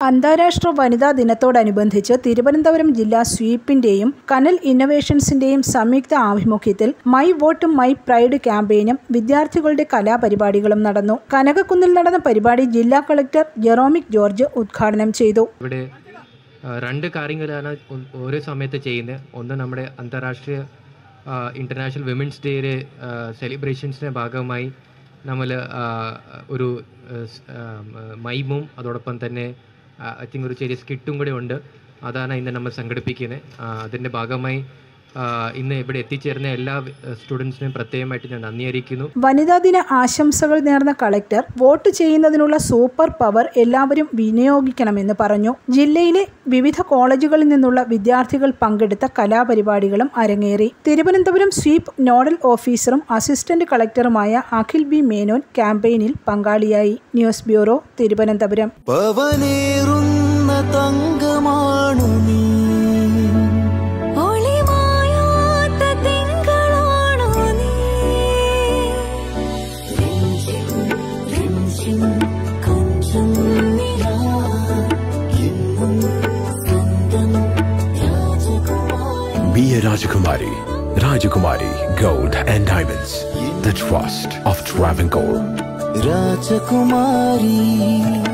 അന്താരാഷ്ട്ര വനിതാ ദിനത്തോടനുബന്ധിച്ച് തിരുവനന്തപുരം ജില്ലാ സ്വീപ്പിന്റെയും കനൽ ഇന്നൊവേഷൻസിന്റെയും സംയുക്ത ആഭിമുഖ്യത്തിൽ മൈ വോട്ട് മൈ പ്രൈഡ് ക്യാമ്പയിനും വിദ്യാർത്ഥികളുടെ കലാപരിപാടികളും നടന്നു. കനകക്കുന്നിൽ നടന്ന പരിപാടി ജില്ലാ കളക്ടർ ജെറോമിക് ജോർജ് ഉദ്ഘാടനം ചെയ്തു. ഇവിടെ രണ്ട് കാര്യങ്ങളാണ് ഒരേ സമയത്ത് ചെയ്യുന്നത്. ഒന്ന് നമ്മുടെ അന്താരാഷ്ട്രീയ ഇന്റർനാഷണൽ വിമൻസ് ഡേയുടെ സെലിബ്രേഷൻസിന്റെ ഭാഗമായി നമ്മൾ ഒരു മൈമും അതോടൊപ്പം തന്നെ ഐ തിങ്ക് ഒരു ചെറിയ സ്കിറ്റും കൂടെ ഉണ്ട്. അതാണ് ഇന്ന് നമ്മൾ സംഘടിപ്പിക്കുന്നത്. അതിന്റെ ഭാഗമായി ഇന്ന് ഇവിടെ എത്തിച്ചേർന്ന എല്ലാ സ്റ്റുഡൻസിനും പ്രത്യേകമായിട്ട് ഞാൻ നന്ദി അറിയിക്കുന്നു. വനിതാ ദിന ആശംസകൾ നേർന്ന കളക്ടർ വോട്ട് ചെയ്യുന്നതിനുള്ള സൂപ്പർ പവർ എല്ലാവരും വിനിയോഗിക്കണമെന്ന് പറഞ്ഞു. ജില്ലയിലെ വിവിധ കോളേജുകളിൽ നിന്നുള്ള വിദ്യാർത്ഥികൾ പങ്കെടുത്ത കലാപരിപാടികളും അരങ്ങേറി. തിരുവനന്തപുരം സ്വീപ്പ് നോഡൽ ഓഫീസറും അസിസ്റ്റന്റ് കളക്ടറുമായ അഖിൽ ബി മേനോൻ ക്യാമ്പയിനിൽ പങ്കാളിയായി. News bureau Thiruvananthapuram. പവനേറുന്ന Be a Rajakumari. Rajakumari Gold and Diamonds. The trust of Travancore. Rajakumari.